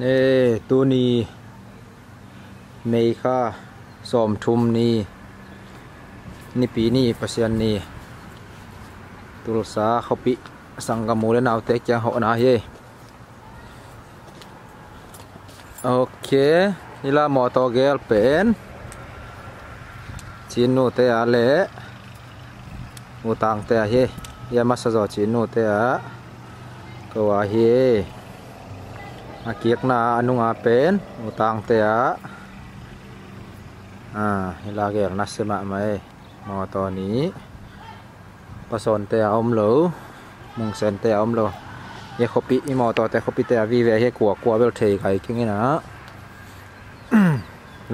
นี่ตัวนี้เมย์ค่ะสมทุมนี่นี่ปีนี่ปร์เซ็นต์นี่ตุลสาเขาปิสังกมูแล้วนาวเตกจังหอนะเฮโอเคนี่ละมอตอเกลเป็นชินนูเตะเละมูตังเตะเฮยามาสะจอชินูเตะก็ว่าเฮ อาเกียกนาอนุงาเป็นอุตังเตะอ่าฮิลาเกียกนัสมะไหมมอตอนนี้ปะสนเตะอมโลมุงเซนเตะอมโลเยคปิอีมอตอแต่คปิเตะวีเวเฮกัวกัวเบลเทไกกิ้งนะ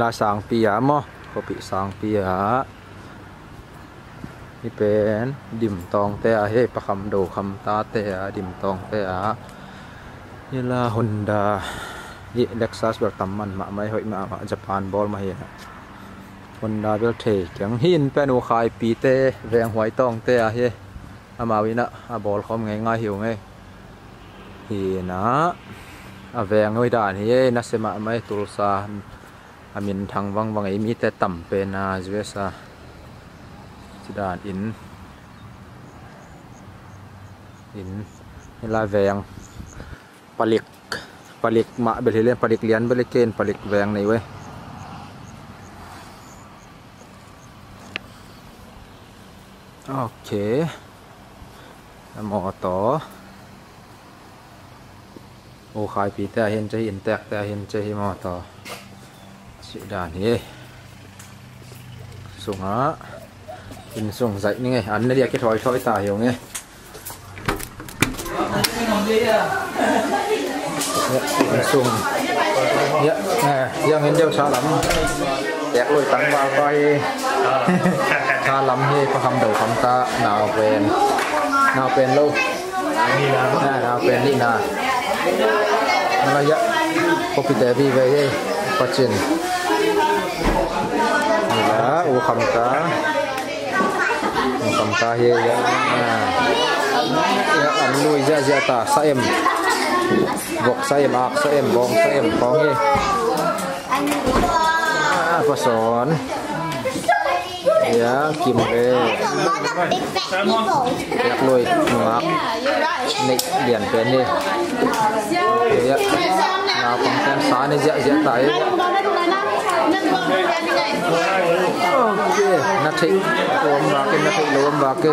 ลาสางปียามอคปิสางปียานี่เป็นดิมตองเตะเฮประคำโดคำตาเตะดิมตองเตะ ยี่ราฮอนดาเล็กซัสเบลตั้มมันมาไม่หอยมาญี่ปานบอลมาเฮียฮอนดาเบลเทยังหินเป็นหัคายปีเตแรงหวยต้องเตะเฮอามาวินะอาบอลคอมง่ายง่ายหิวไงเฮียนะอาแวงหวยด่านเฮียนัสมาไม่ตุลซาอามินทางวังวังไอมีแต่ต่ำเป็นอาจเวซาสิด่านอินอินเวลาแวง ปลิกปลิกมาเบลเลียนปลิกเลียนเบลเกนปลิกแวงในเว้ยโอเคหมอต่อโอ้ขายปีแต่เห็นจะเห็นแตกแต่เห็นใจหมอต่อสิดานนี้ส่งฮะกินส่งใส่นี่ไงอันนี้เรียกแค่ถอยถอยตาเหี่ไง xuồng dạ nè giờ nghiên dâu xa lắm đẹp lôi tặng vào coi xa lắm hi có hầm đầu hầm ta nào quen nào quen luôn nè nào quen đi nè nó dạ có bị đẹp đi về đây quá trình đó u hầm cá hầm cá hi dạ dạ ăn lùi ra ra ta sa em. Vok sa em ak sa em bong sa em bong ye à pa son. Ya kim re yak lui ngak nei lian pen ni ya na pang ten sa ni ja ja ye ok na thei lom ba ke na thei lom ba ke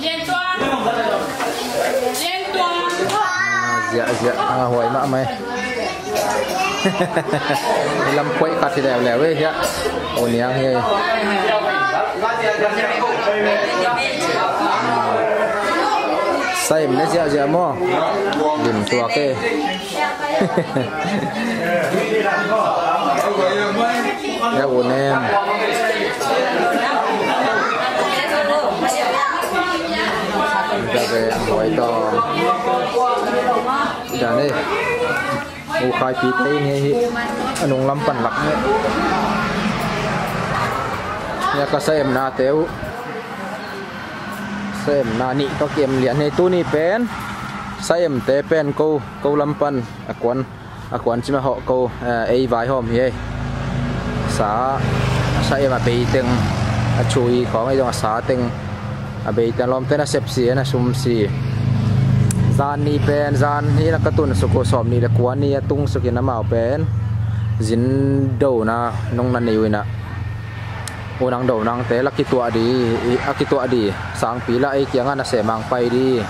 Liên toan. Liên toan. dạ dạ. À, mạ mày. Làm quậy cắt thì đẹp lẻo ấy dạ. Ổn nhang nghe say mình dạ dạ mò. Điểm tua kê. Dạ ổn em ra về hỏi to Dạ đây. Ô khai phí tay nghe Anh ông lâm phần lặng ấy Nhà có xem na téo Xem na nị có kiềm liền này. Tu nị pen. Xem té pen câu Câu lâm phần À quán À quán chứ mà họ câu à, ấy vài hôm vậy, Xá Xem mà bị từng à, chui khó mấy dòng à xá từng À bây giờ lom tên là xếp xì na sum xì, zan ni pen zan hi na katun su ko som ni le kwa ni tung su kin amao pen. Zin do na nong na ni wina unang do nang te laki tua di aki tua di. Sang pi là ai kyang na se mang pai di.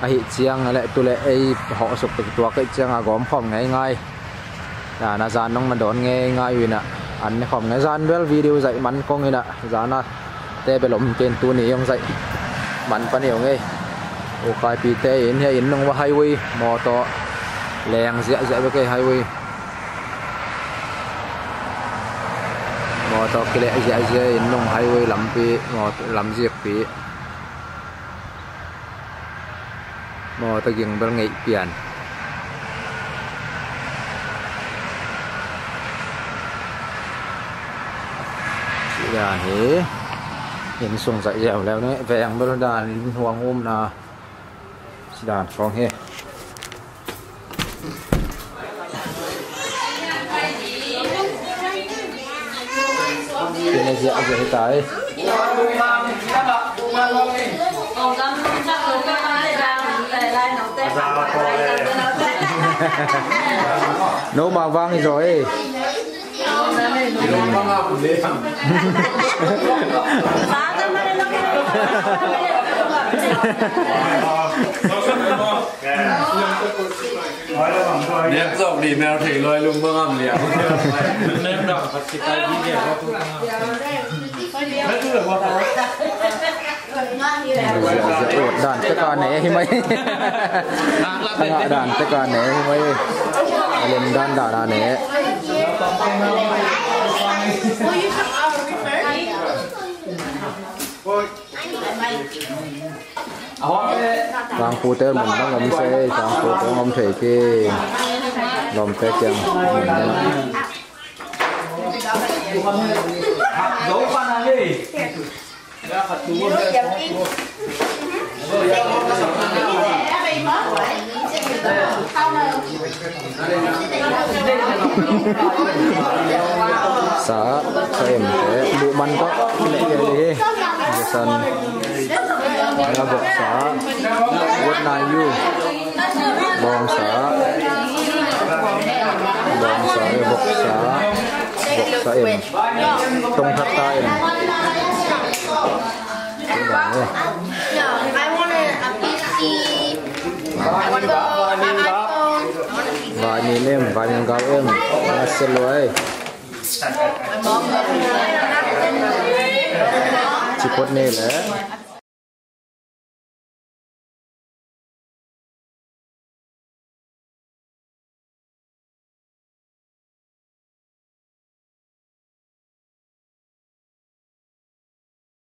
À hi chiang le tu le ai ho suk tu tua kai chiang a gom ngay ngai ngai. Na na zan nong na don nge ngai wina an ne khom ngai zan bel video dai man kong ina zana te belom ken tu ni yong dai man pa ni yong ngai โอคายปีเตอินเฮอินนงว่าไฮเวย์มอตอ leng dễ dễ với cái highway mò to cái lẽ dễ dễ nông highway lắm pi mò lắm diệt pi mò ta dừng bên nghị biển chị đàn thế hiện xuống dậy dẻo leo đấy vẹn bên đàn hoàng ôm là đàn con he cái này dễ dễ tới Còn tâm chắc là 이런 방하고 내 향. 나는 말을 ném dọc đi mèo thấy loài lùng bơm ăn liền ném đỏ và chỉ tay đi đẹp qua cũng ăn mấy thứ là qua thôi อวดด่านตะกอนไหนให้ไหมตะกอนด่านตะกอนไหนให้ไหมเล่นด่านด่านไหน hi mấy lên đàn đàn đàn này vàng phụ tơ mình đang ngắm xe vàng phụ có ngắm thể kia lòng tê chăng mình đang Dấu con này đi xã cho em sẽ bộ bắn có lệ đi đi sân. Là vật xã what na you? Bong xã bong xã vật xã vật xã em. Tung thắt tay em. I want a, PC. I want vài miền em vài miền gạo em là xin lỗi chỉ cốt nè lẽ.